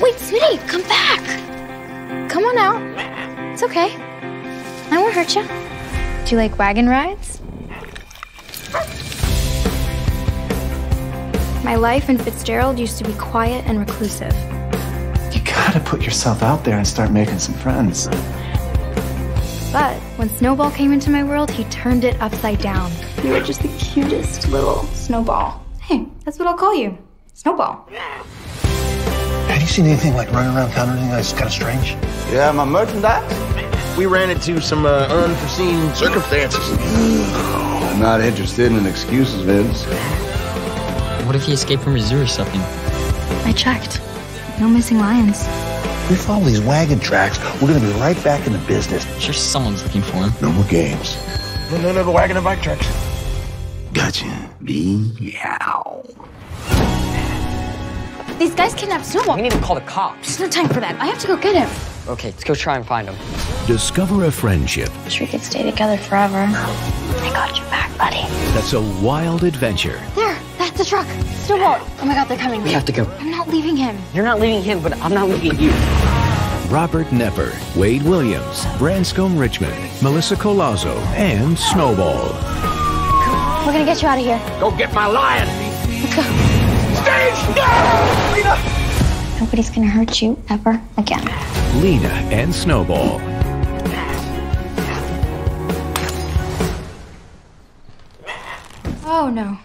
Wait, sweetie, come back. Come on out. It's okay. I won't hurt you. Do you like wagon rides? My life in Fitzgerald used to be quiet and reclusive. You gotta put yourself out there and start making some friends. But when Snowball came into my world, he turned it upside down. You were just the cutest little snowball. Hey, that's what I'll call you. Snowball. Have you seen anything like running around town or anything that's kind of strange? Yeah, my merchandise? We ran into some uh, unforeseen circumstances. I'm not interested in excuses, Vince. What if he escaped from a zoo or something? I checked. No missing lions. We follow these wagon tracks. We're gonna be right back in the business. Sure, someone's looking for him. No more games. No, no, no, the wagon and bike tracks. Gotcha. Meow. These guys kidnapped Snowball. We need to call the cops. There's no time for that. I have to go get him. Okay, let's go try and find him. Discover a friendship Wish we could stay together forever. I got your back, buddy. that's a wild adventure. There, that's the truck. Snowball. Oh my god, they're coming. We have to go. I'm not leaving him. You're not leaving him, but I'm not leaving you. Robert Knepper, Wade Williams, Branscombe Richmond, Melissa Collazo, and Snowball. We're gonna get you out of here. Go get my lion! Let's go. Stage! No! Lena! Nobody's gonna hurt you ever again. Lena and Snowball. Oh no.